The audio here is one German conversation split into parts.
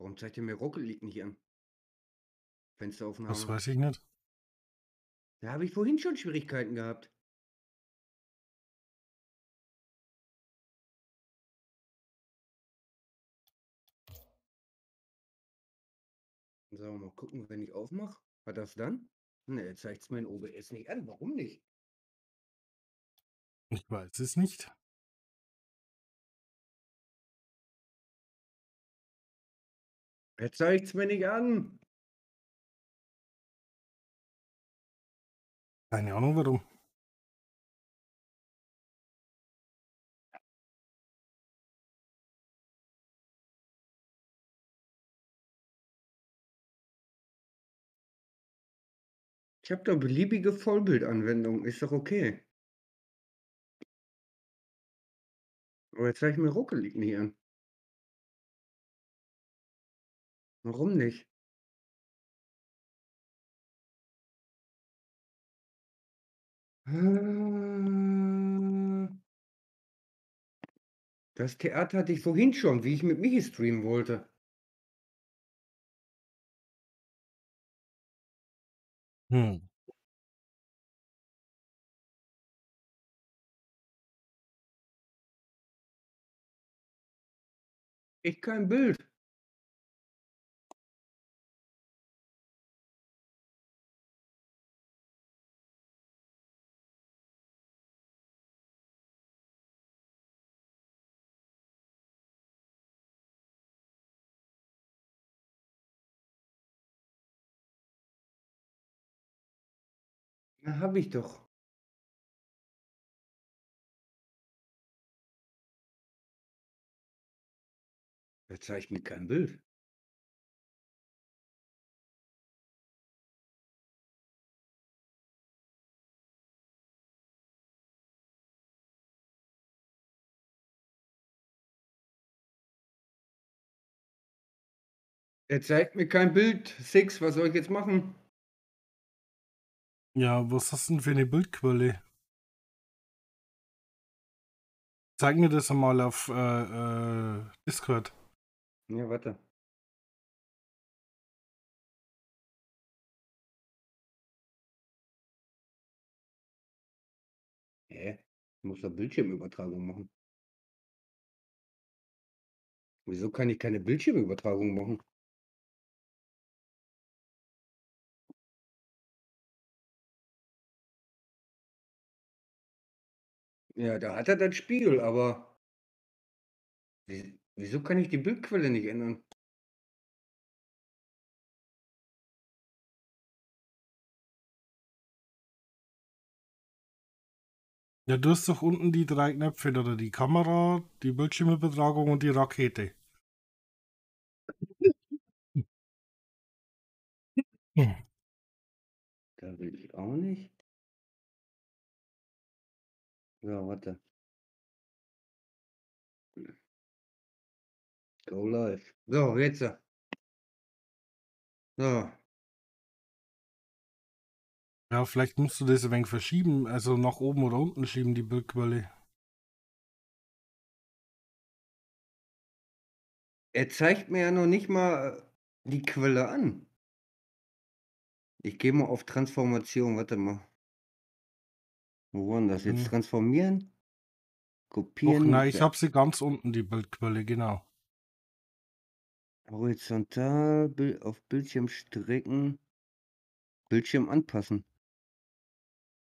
Warum zeigt er mir Rocket League nicht an? Das Fensteraufnahme. weiß ich nicht. Da habe ich vorhin schon Schwierigkeiten gehabt. So, mal gucken, wenn ich aufmache. Hat das dann? Ne, zeigt es mir in OBS nicht an. Warum nicht? Ich weiß es nicht. Jetzt zeigt es mir nicht an. Keine Ahnung warum. Ich habe doch beliebige Vollbildanwendungen. Ist doch okay. Aber jetzt zeigt mir Rocket League nicht an. Warum nicht? Äh. Das Theater hatte ich vorhin schon, wie ich mit Michi streamen wollte. Hm. Ich kein Bild. Habe ich doch. Er zeigt mir kein Bild. Er zeigt mir kein Bild. Six, was soll ich jetzt machen? Ja, was hast du denn für eine Bildquelle? Zeig mir das einmal auf äh, äh, Discord. Ja, warte. Hä? Ich muss doch Bildschirmübertragung machen. Wieso kann ich keine Bildschirmübertragung machen? Ja, da hat er das Spiel, aber wie, wieso kann ich die Bildquelle nicht ändern? Ja, du hast doch unten die drei Knöpfe oder die Kamera, die Bildschirmübertragung und die Rakete. Hm. Da will ich auch nicht. Ja, warte. Go live. So, jetzt. So. Ja, vielleicht musst du das ein wenig verschieben, also nach oben oder unten schieben, die Bildquelle. Er zeigt mir ja noch nicht mal äh, die Quelle an. Ich gehe mal auf Transformation, warte mal. Wo war denn das jetzt? Hm. Transformieren? Kopieren? nein, ich habe sie ganz unten, die Bildquelle, genau. Horizontal, auf Bildschirm strecken. Bildschirm anpassen.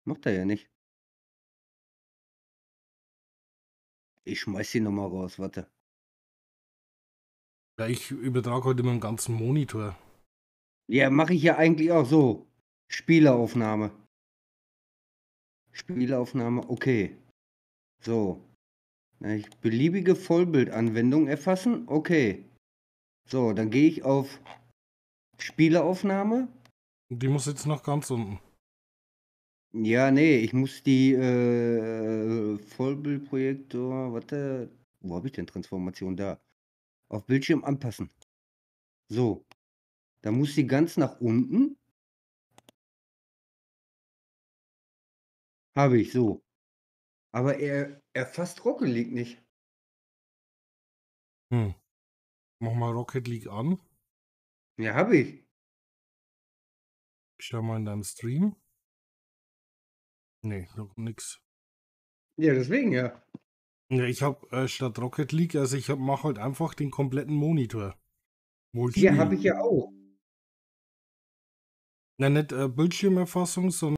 Macht er ja nicht. Ich schmeiß sie noch mal raus, warte. Ja, ich übertrage heute dem ganzen Monitor. Ja, mache ich ja eigentlich auch so. Spieleraufnahme. Spieleraufnahme, okay. So. Ich beliebige Vollbildanwendung erfassen, okay. So, dann gehe ich auf Spieleraufnahme. Die muss jetzt noch ganz unten. Ja, nee, ich muss die äh, Vollbildprojektor, warte, wo habe ich denn Transformation da? Auf Bildschirm anpassen. So, da muss sie ganz nach unten. Habe ich, so. Aber er erfasst Rocket League nicht. Hm. Mach mal Rocket League an. Ja, habe ich. Schau mal in deinem Stream. Nee, noch nix. Ja, deswegen ja. Ja, ich habe äh, statt Rocket League, also ich mache halt einfach den kompletten Monitor. Ich Ja, spiele. habe ich ja auch. Na, nicht äh, Bildschirmerfassung, sondern